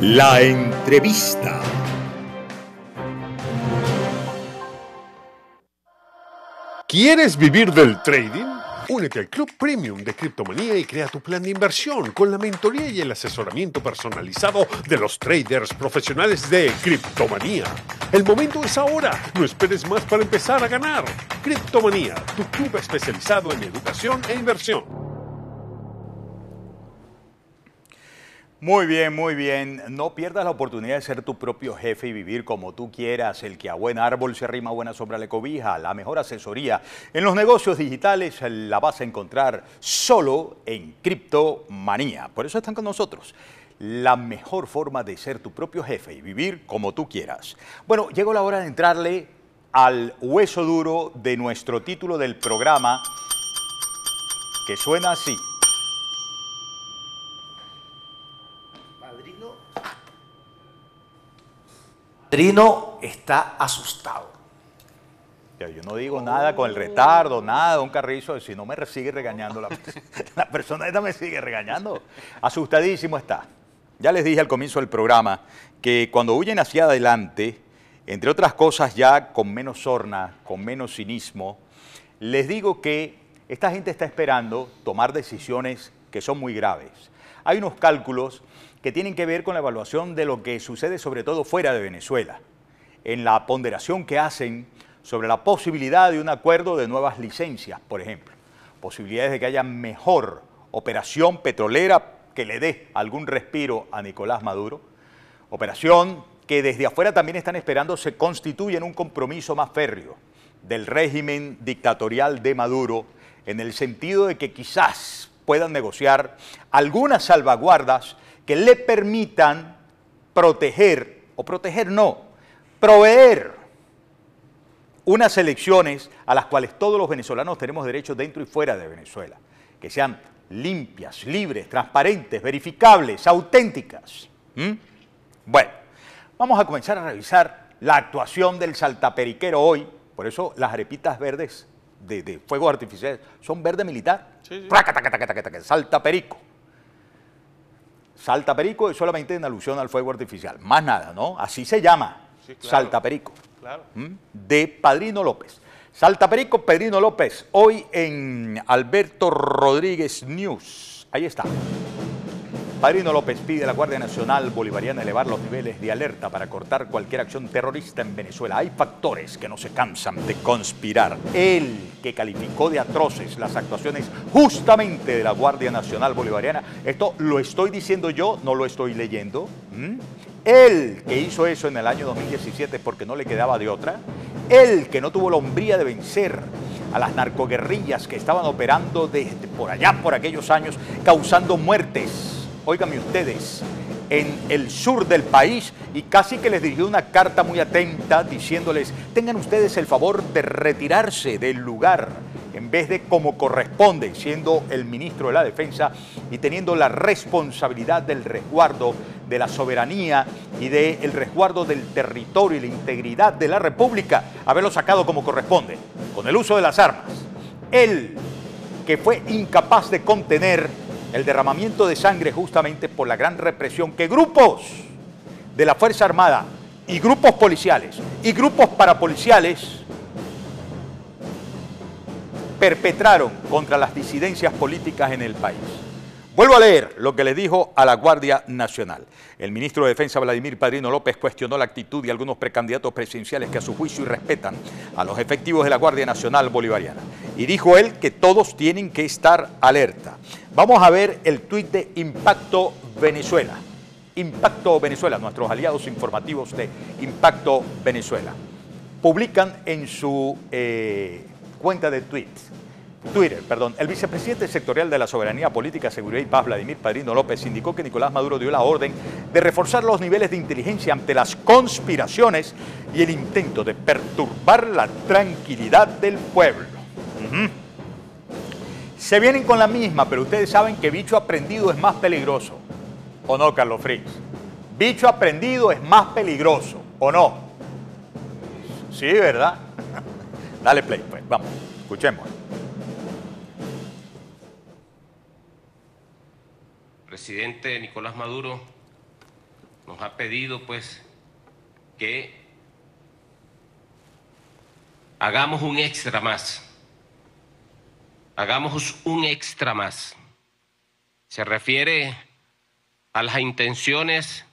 La entrevista. ¿Quieres vivir del trading? Únete al Club Premium de Criptomanía y crea tu plan de inversión con la mentoría y el asesoramiento personalizado de los traders profesionales de Criptomanía. El momento es ahora. No esperes más para empezar a ganar. Criptomanía, tu club especializado en educación e inversión. Muy bien, muy bien. No pierdas la oportunidad de ser tu propio jefe y vivir como tú quieras. El que a buen árbol se arrima, buena sombra le cobija. La mejor asesoría en los negocios digitales la vas a encontrar solo en Criptomanía. Por eso están con nosotros. La mejor forma de ser tu propio jefe y vivir como tú quieras. Bueno, llegó la hora de entrarle al hueso duro de nuestro título del programa que suena así. Trino está asustado. Yo no digo nada con el retardo, nada, un carrizo, si no me sigue regañando la, la persona, esta me sigue regañando. Asustadísimo está. Ya les dije al comienzo del programa que cuando huyen hacia adelante, entre otras cosas ya con menos sorna, con menos cinismo, les digo que esta gente está esperando tomar decisiones que son muy graves. Hay unos cálculos que tienen que ver con la evaluación de lo que sucede sobre todo fuera de Venezuela, en la ponderación que hacen sobre la posibilidad de un acuerdo de nuevas licencias, por ejemplo, posibilidades de que haya mejor operación petrolera que le dé algún respiro a Nicolás Maduro, operación que desde afuera también están esperando se constituye en un compromiso más férreo del régimen dictatorial de Maduro, en el sentido de que quizás puedan negociar algunas salvaguardas que le permitan proteger, o proteger no, proveer unas elecciones a las cuales todos los venezolanos tenemos derecho dentro y fuera de Venezuela, que sean limpias, libres, transparentes, verificables, auténticas. Bueno, vamos a comenzar a revisar la actuación del saltaperiquero hoy, por eso las arepitas verdes de, fuego artificial son verde militar. Sí, sí. Saltaperico. Salta Perico es solamente en alusión al fuego artificial, más nada, ¿no? Así se llama, Salta Perico, ¿Mm? de Padrino López. Salta Perico, Padrino López, hoy en Alberto Rodríguez News. Ahí está. Padrino López pide a la Guardia Nacional Bolivariana elevar los niveles de alerta para cortar cualquier acción terrorista en Venezuela. Hay factores que no se cansan de conspirar. Él, que calificó de atroces las actuaciones justamente de la Guardia Nacional Bolivariana, esto lo estoy diciendo yo, no lo estoy leyendo. Él, que hizo eso en el año 2017 porque no le quedaba de otra. Él, que no tuvo la hombría de vencer a las narcoguerrillas que estaban operando desde por allá, por aquellos años, causando muertes óigame ustedes, en el sur del país y casi que les dirigió una carta muy atenta diciéndoles, tengan ustedes el favor de retirarse del lugar en vez de como corresponde, siendo el ministro de la Defensa y teniendo la responsabilidad del resguardo de la soberanía y del resguardo del territorio y la integridad de la República, haberlo sacado como corresponde, con el uso de las armas. Él, que fue incapaz de contener el derramamiento de sangre justamente por la gran represión que grupos de la Fuerza Armada y grupos policiales y grupos parapoliciales perpetraron contra las disidencias políticas en el país. Vuelvo a leer lo que le dijo a la Guardia Nacional. El ministro de Defensa Vladimir Padrino López cuestionó la actitud de algunos precandidatos presidenciales que a su juicio respetan a los efectivos de la Guardia Nacional Bolivariana. Y dijo él que todos tienen que estar alerta. Vamos a ver el tuit de Impacto Venezuela. Impacto Venezuela, nuestros aliados informativos de Impacto Venezuela. Publican en su eh, cuenta de tweets Twitter, perdón, el vicepresidente sectorial de la Soberanía Política, Seguridad y Paz, Vladimir Padrino López, indicó que Nicolás Maduro dio la orden de reforzar los niveles de inteligencia ante las conspiraciones y el intento de perturbar la tranquilidad del pueblo. Se vienen con la misma, pero ustedes saben que bicho aprendido es más peligroso. ¿O no, Carlos Frix? Bicho aprendido es más peligroso, ¿o no? Sí, ¿verdad? Dale play, pues, vamos, escuchemos. presidente Nicolás Maduro, nos ha pedido pues que hagamos un extra más. Hagamos un extra más. Se refiere a las intenciones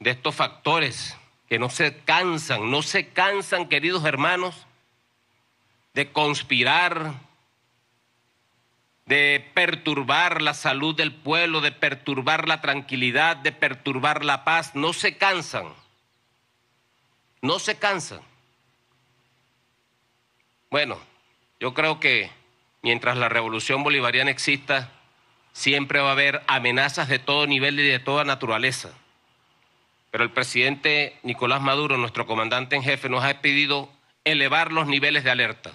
de estos factores que no se cansan, no se cansan, queridos hermanos, de conspirar, de perturbar la salud del pueblo, de perturbar la tranquilidad, de perturbar la paz. No se cansan, no se cansan. Bueno, yo creo que mientras la revolución bolivariana exista, siempre va a haber amenazas de todo nivel y de toda naturaleza. Pero el presidente Nicolás Maduro, nuestro comandante en jefe, nos ha pedido elevar los niveles de alerta,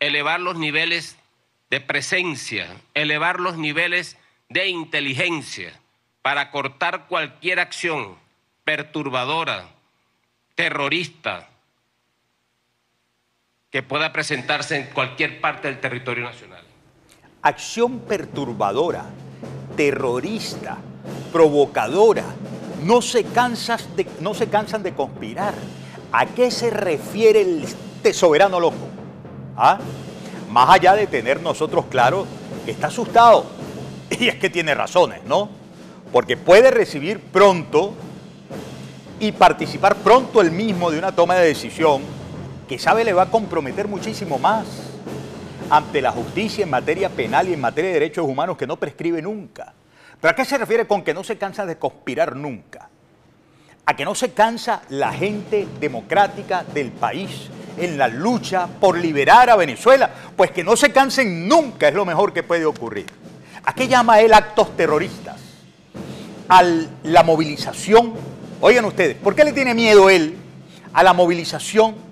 elevar los niveles de presencia, elevar los niveles de inteligencia para cortar cualquier acción perturbadora, terrorista, que pueda presentarse en cualquier parte del territorio nacional. Acción perturbadora, terrorista, provocadora, no se, de, no se cansan de conspirar. ¿A qué se refiere el este soberano loco? ¿Ah? Más allá de tener nosotros claro que está asustado. Y es que tiene razones, ¿no? Porque puede recibir pronto y participar pronto él mismo de una toma de decisión que sabe le va a comprometer muchísimo más ante la justicia en materia penal y en materia de derechos humanos que no prescribe nunca. ¿Pero a qué se refiere con que no se cansa de conspirar nunca? A que no se cansa la gente democrática del país en la lucha por liberar a Venezuela, pues que no se cansen nunca es lo mejor que puede ocurrir. ¿A qué llama él actos terroristas? A la movilización. Oigan ustedes, ¿por qué le tiene miedo él a la movilización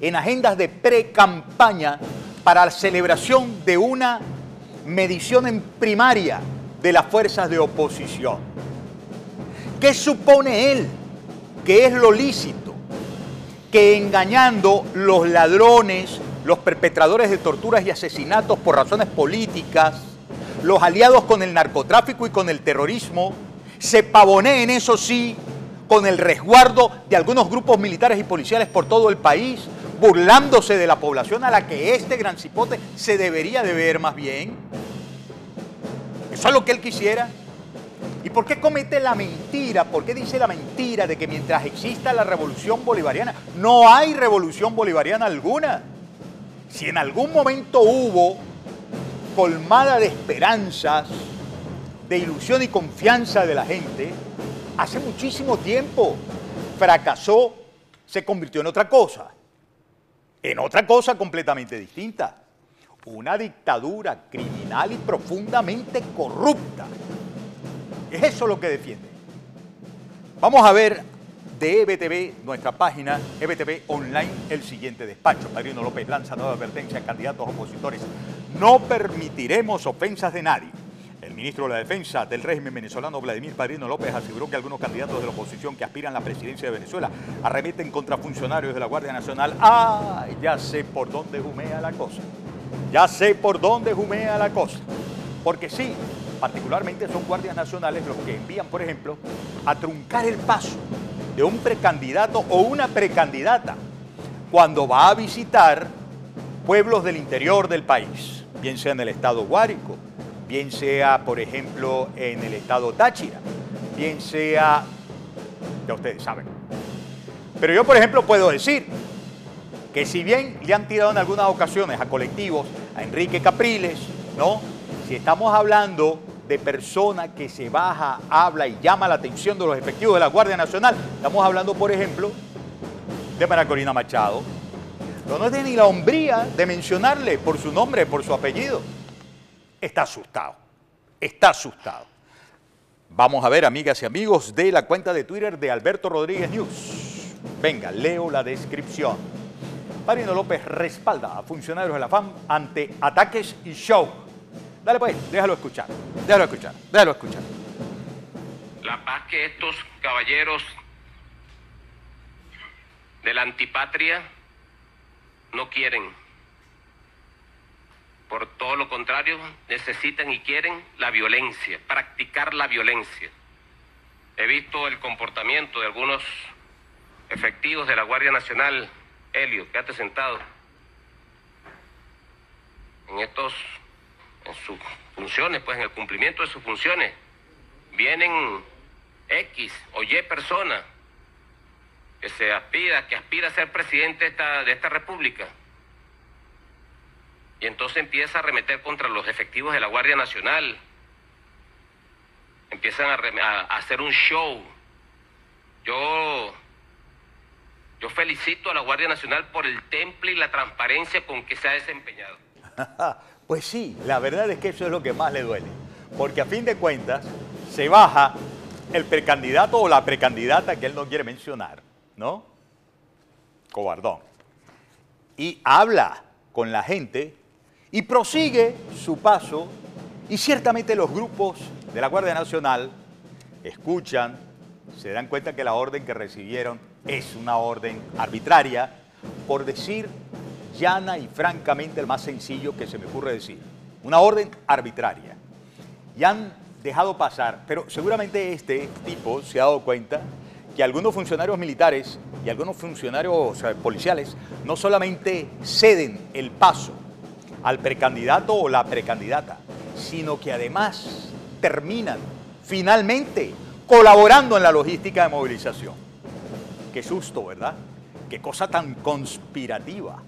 en agendas de pre-campaña para la celebración de una medición en primaria de las fuerzas de oposición? ¿Qué supone él que es lo lícito? que engañando los ladrones, los perpetradores de torturas y asesinatos por razones políticas, los aliados con el narcotráfico y con el terrorismo, se pavoneen, eso sí, con el resguardo de algunos grupos militares y policiales por todo el país, burlándose de la población a la que este gran cipote se debería de ver más bien. Eso es lo que él quisiera. ¿Y por qué comete la mentira? ¿Por qué dice la mentira de que mientras exista la revolución bolivariana, no hay revolución bolivariana alguna? Si en algún momento hubo colmada de esperanzas, de ilusión y confianza de la gente, hace muchísimo tiempo fracasó, se convirtió en otra cosa, en otra cosa completamente distinta, una dictadura criminal y profundamente corrupta es eso lo que defiende. Vamos a ver de EBTV, nuestra página EBTV Online, el siguiente despacho. Padrino López lanza nueva advertencia a candidatos opositores. No permitiremos ofensas de nadie. Ministro de la Defensa del régimen venezolano, Vladimir Padrino López, aseguró que algunos candidatos de la oposición que aspiran a la presidencia de Venezuela arremeten contra funcionarios de la Guardia Nacional. ¡Ah! Ya sé por dónde humea la cosa. Ya sé por dónde humea la cosa. Porque sí, particularmente son guardias nacionales los que envían, por ejemplo, a truncar el paso de un precandidato o una precandidata cuando va a visitar pueblos del interior del país, bien sea en el estado Guárico, bien sea, por ejemplo, en el estado Táchira, bien sea, ya ustedes saben. Pero yo, por ejemplo, puedo decir que si bien le han tirado en algunas ocasiones a colectivos, a Enrique Capriles, ¿no? Si estamos hablando de persona que se baja, habla y llama la atención de los efectivos de la Guardia Nacional. Estamos hablando, por ejemplo, de María Corina Machado. No, no tiene ni la hombría de mencionarle por su nombre, por su apellido. Está asustado, está asustado. Vamos a ver, amigas y amigos, de la cuenta de Twitter de Alberto Rodríguez News. Venga, leo la descripción. Marino López respalda a funcionarios de la FAM ante ataques y show Dale pues, déjalo escuchar, déjalo escuchar, déjalo escuchar. La paz que estos caballeros de la antipatria no quieren. Por todo lo contrario, necesitan y quieren la violencia, practicar la violencia. he visto el comportamiento de algunos efectivos de la Guardia Nacional. Helio, quédate sentado. En estos, en sus funciones, pues en el cumplimiento de sus funciones, vienen X o Y personas que se aspira, que aspira a ser presidente de esta república. Y entonces empieza a arremeter contra los efectivos de la Guardia Nacional. Empiezan a, a hacer un show. Yo, yo felicito a la Guardia Nacional por el temple y la transparencia con que se ha desempeñado. Pues sí, la verdad es que eso es lo que más le duele. Porque a fin de cuentas se baja el precandidato o la precandidata que él no quiere mencionar, ¿no? Cobardón. Y habla con la gente y prosigue su paso y ciertamente los grupos de la Guardia Nacional escuchan, se dan cuenta que la orden que recibieron es una orden arbitraria, por decir llana y francamente el más sencillo que se me ocurre decir. Una orden arbitraria. Y han dejado pasar, pero seguramente este tipo se ha dado cuenta que algunos funcionarios militares y algunos funcionarios policiales no solamente ceden el paso al precandidato o la precandidata, sino que además terminan finalmente colaborando en la logística de movilización. Qué susto, ¿verdad? Qué cosa tan conspirativa.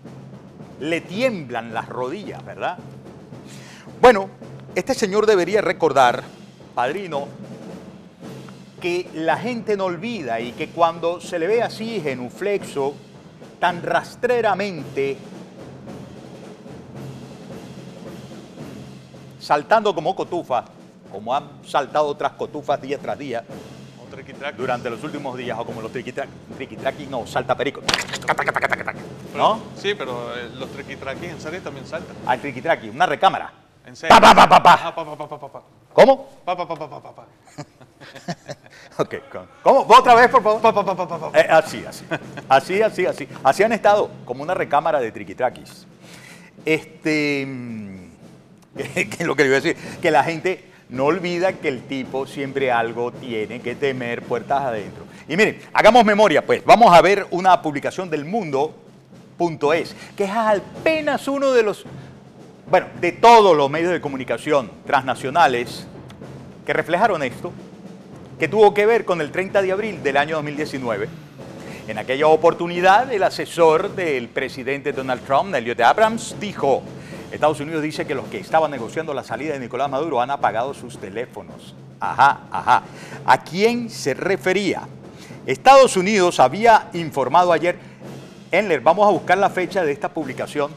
Le tiemblan las rodillas, ¿verdad? Bueno, este señor debería recordar, padrino, que la gente no olvida y que cuando se le ve así genuflexo, tan rastreramente, saltando como cotufa, como han saltado otras cotufas día tras día durante los últimos días, o como los triquitraqui, triquitraqui no, saltaperico. ¿No? Sí, pero eh, los triqui-traquis en serie también saltan. Al triquitraqui, una recámara. En serio. Pa, pa, pa, pa, pa. Ah. ¿Cómo? Pa, pa, pa, pa, pa, pa. Ok, ¿cómo? Otra vez, por favor. Pa, pa, pa, pa. Eh, así, así. Así, así, así. Así han estado, como una recámara de triquitraquis. Este. ¿Qué es lo que le iba a decir? Que la gente no olvida que el tipo siempre algo tiene que temer puertas adentro. Y miren, hagamos memoria, pues. Vamos a ver una publicación del mundo.es, que es apenas uno de los. Bueno, de todos los medios de comunicación transnacionales que reflejaron esto, que tuvo que ver con el 30 de abril del año 2019. En aquella oportunidad, el asesor del presidente Donald Trump, Elliot Abrams, dijo, Estados Unidos dice que los que estaban negociando la salida de Nicolás Maduro han apagado sus teléfonos. Ajá, ajá. ¿A quién se refería? Estados Unidos había informado ayer, Enler, vamos a buscar la fecha de esta publicación,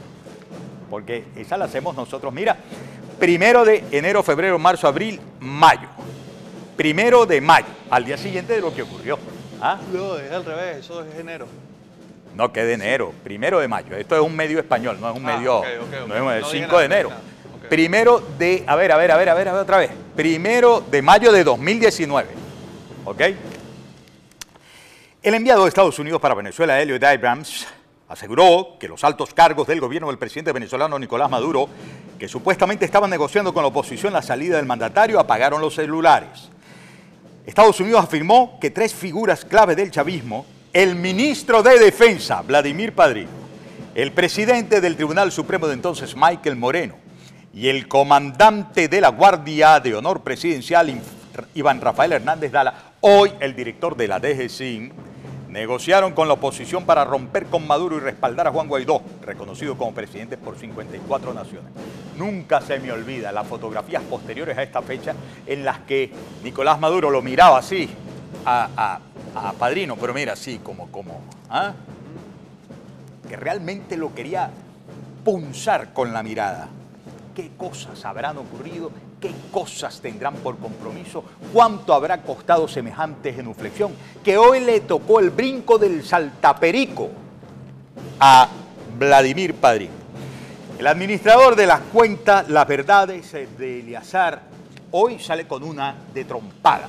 porque esa la hacemos nosotros. Mira, primero de enero, febrero, marzo, abril, mayo primero de mayo, al día siguiente de lo que ocurrió. ¿Ah? No, es al revés, eso es enero. No, que de enero, primero de mayo. Esto es un medio español, no es un Ah, medio, no es el dije 5 nada, de enero. Primero de, a ver, a ver, a ver, a ver, a ver otra vez. Primero de mayo de 2019. ¿Ok? El enviado de Estados Unidos para Venezuela, Elliot Abrams, aseguró que los altos cargos del gobierno del presidente venezolano Nicolás Maduro, que supuestamente estaban negociando con la oposición la salida del mandatario, apagaron los celulares. Estados Unidos afirmó que tres figuras clave del chavismo, el ministro de Defensa, Vladimir Padrino, el presidente del Tribunal Supremo de entonces, Michael Moreno, y el comandante de la Guardia de Honor Presidencial, Iván Rafael Hernández Dala, hoy el director de la DGCIN, negociaron con la oposición para romper con Maduro y respaldar a Juan Guaidó, reconocido como presidente por 54 naciones. Nunca se me olvida las fotografías posteriores a esta fecha en las que Nicolás Maduro lo miraba así a, a- a Padrino, pero mira, así como, como, ¿ah? que realmente lo quería punzar con la mirada. ¿Qué cosas habrán ocurrido? ¿Qué cosas tendrán por compromiso? ¿Cuánto habrá costado semejante genuflexión? Que hoy le tocó el brinco del saltaperico a Vladimir Padrino. El administrador de las cuentas Las Verdades de Eleazar hoy sale con una de trompada.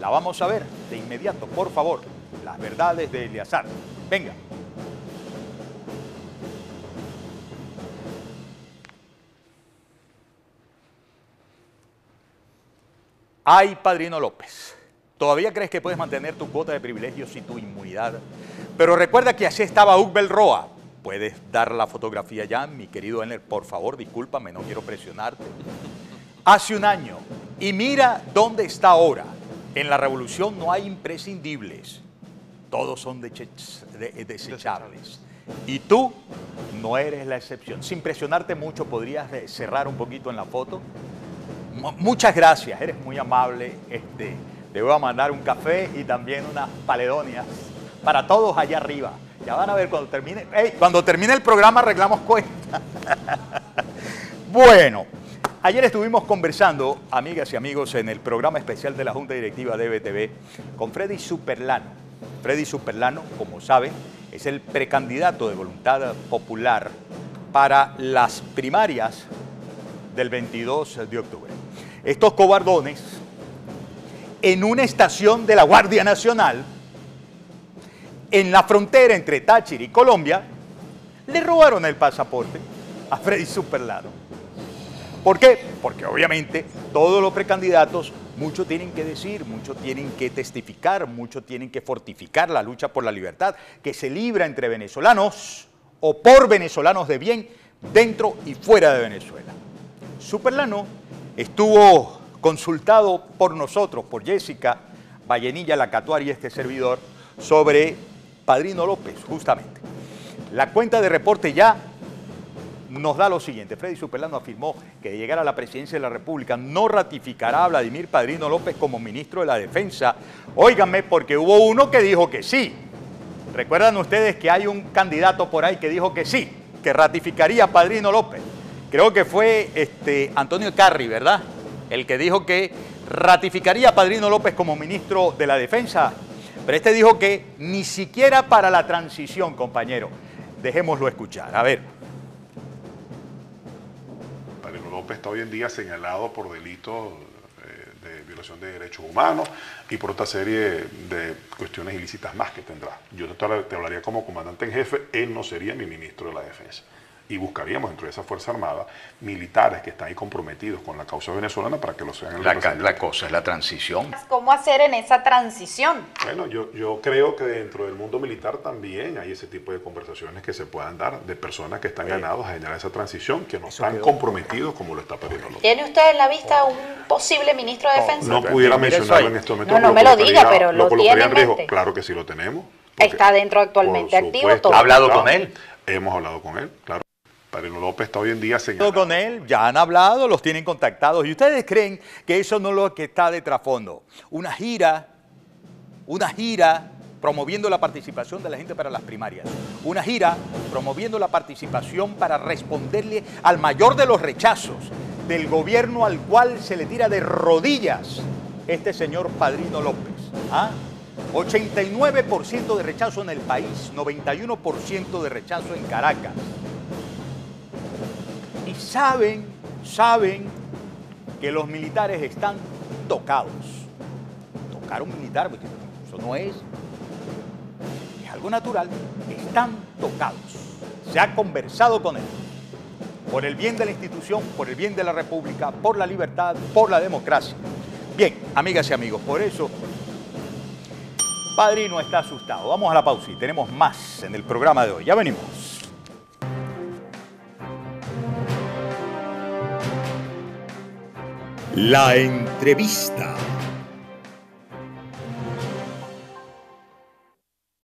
La vamos a ver de inmediato, por favor. Las Verdades de Eleazar. Venga. Ay, Padrino López. Todavía crees que puedes mantener tu cuota de privilegios y tu inmunidad. Pero recuerda que así estaba Ugbel Roa. Puedes dar la fotografía ya, mi querido Enel. Por favor, discúlpame, no quiero presionarte. Hace un año. Y mira dónde está ahora. En la revolución no hay imprescindibles. Todos son de- desechables. Y tú no eres la excepción. Sin presionarte mucho, ¿podrías eh, cerrar un poquito en la foto? Mu- Muchas gracias, eres muy amable. Este, te voy a mandar un café y también unas paledonias para todos allá arriba. Ya van a ver cuando termine. ¡Ey! cuando termine el programa arreglamos cuentas. bueno, ayer estuvimos conversando, amigas y amigos, en el programa especial de la Junta Directiva de BTV con Freddy Superlano. Freddy Superlano, como saben, es el precandidato de voluntad popular para las primarias del 22 de octubre. Estos cobardones, en una estación de la Guardia Nacional, en la frontera entre Táchira y Colombia, le robaron el pasaporte a Freddy Superlano. ¿Por qué? Porque obviamente todos los precandidatos mucho tienen que decir, mucho tienen que testificar, mucho tienen que fortificar la lucha por la libertad que se libra entre venezolanos o por venezolanos de bien dentro y fuera de Venezuela. Superlano estuvo consultado por nosotros, por Jessica Vallenilla Lacatuar y este servidor, sobre Padrino López, justamente. La cuenta de reporte ya nos da lo siguiente. Freddy Superlano afirmó que de llegar a la presidencia de la República no ratificará a Vladimir Padrino López como ministro de la Defensa. Óiganme, porque hubo uno que dijo que sí. Recuerdan ustedes que hay un candidato por ahí que dijo que sí, que ratificaría a Padrino López. Creo que fue este, Antonio Carri, ¿verdad? El que dijo que ratificaría a Padrino López como ministro de la Defensa. Pero este dijo que ni siquiera para la transición, compañero. Dejémoslo escuchar. A ver. Está hoy en día señalado por delitos eh, de violación de derechos humanos y por otra serie de cuestiones ilícitas más que tendrá. Yo te hablaría como comandante en jefe, él no sería mi ministro de la defensa. Y buscaríamos dentro de esa Fuerza Armada militares que están ahí comprometidos con la causa venezolana para que lo sean el La, la cosa es la transición. ¿Cómo hacer en esa transición? Bueno, yo, yo creo que dentro del mundo militar también hay ese tipo de conversaciones que se puedan dar de personas que están ganados a generar esa transición, que no están comprometidos como lo está López. ¿Tiene usted en la vista un posible ministro de defensa? No pudiera mencionarlo en este momento. No, no me lo diga, pero lo colocaría tiene en en riesgo. mente. Claro que sí lo tenemos. porque- Está dentro actualmente activo todo. ¿Ha hablado claro. con él? Hemos hablado con él, claro. Padrino López está hoy en día señalado. con él, ya han hablado, los tienen contactados. ¿Y ustedes creen que eso no es lo que está de trasfondo? Una gira, una gira promoviendo la participación de la gente para las primarias. Una gira promoviendo la participación para responderle al mayor de los rechazos del gobierno al cual se le tira de rodillas este señor Padrino López. ¿Ah? 89% de rechazo en el país, 91% de rechazo en Caracas. Saben, saben que los militares están tocados. Tocar un militar, porque eso no es, es algo natural, están tocados. Se ha conversado con él. Por el bien de la institución, por el bien de la República, por la libertad, por la democracia. Bien, amigas y amigos, por eso Padrino está asustado. Vamos a la pausa y tenemos más en el programa de hoy. Ya venimos. La entrevista.